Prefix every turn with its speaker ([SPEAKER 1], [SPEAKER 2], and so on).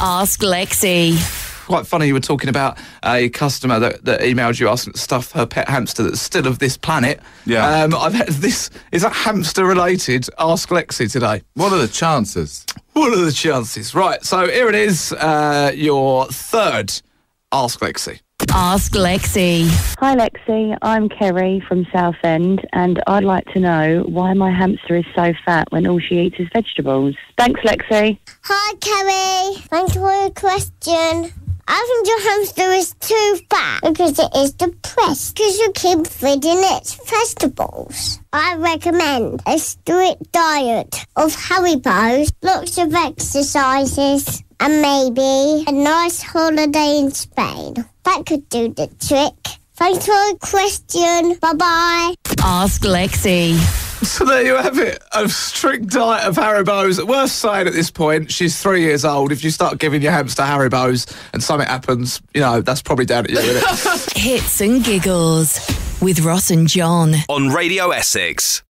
[SPEAKER 1] Ask Lexi.
[SPEAKER 2] Quite funny, you were talking about a customer that, that emailed you asking to stuff her pet hamster that's still of this planet.
[SPEAKER 3] Yeah.
[SPEAKER 2] Um, I've had this. Is that hamster related? Ask Lexi today.
[SPEAKER 3] What are the chances?
[SPEAKER 2] What are the chances? Right, so here it is, uh, your third Ask Lexi.
[SPEAKER 1] Ask Lexi.
[SPEAKER 4] Hi Lexi, I'm Kerry from Southend and I'd like to know why my hamster is so fat when all she eats is vegetables. Thanks Lexi.
[SPEAKER 5] Hi, Kerry. Thanks for your question. I think your hamster is too fat because it is depressed because you keep feeding it vegetables. I recommend a strict diet of Haribos, lots of exercises, and maybe a nice holiday in Spain. That could do the trick. Thanks for the question. Bye bye.
[SPEAKER 1] Ask Lexi.
[SPEAKER 2] So there you have it. A strict diet of Haribo's. Worth saying at this point, she's three years old. If you start giving your hamster Haribo's and something happens, you know, that's probably down to you, isn't it?
[SPEAKER 1] Hits and giggles with Ross and John.
[SPEAKER 6] on Radio Essex.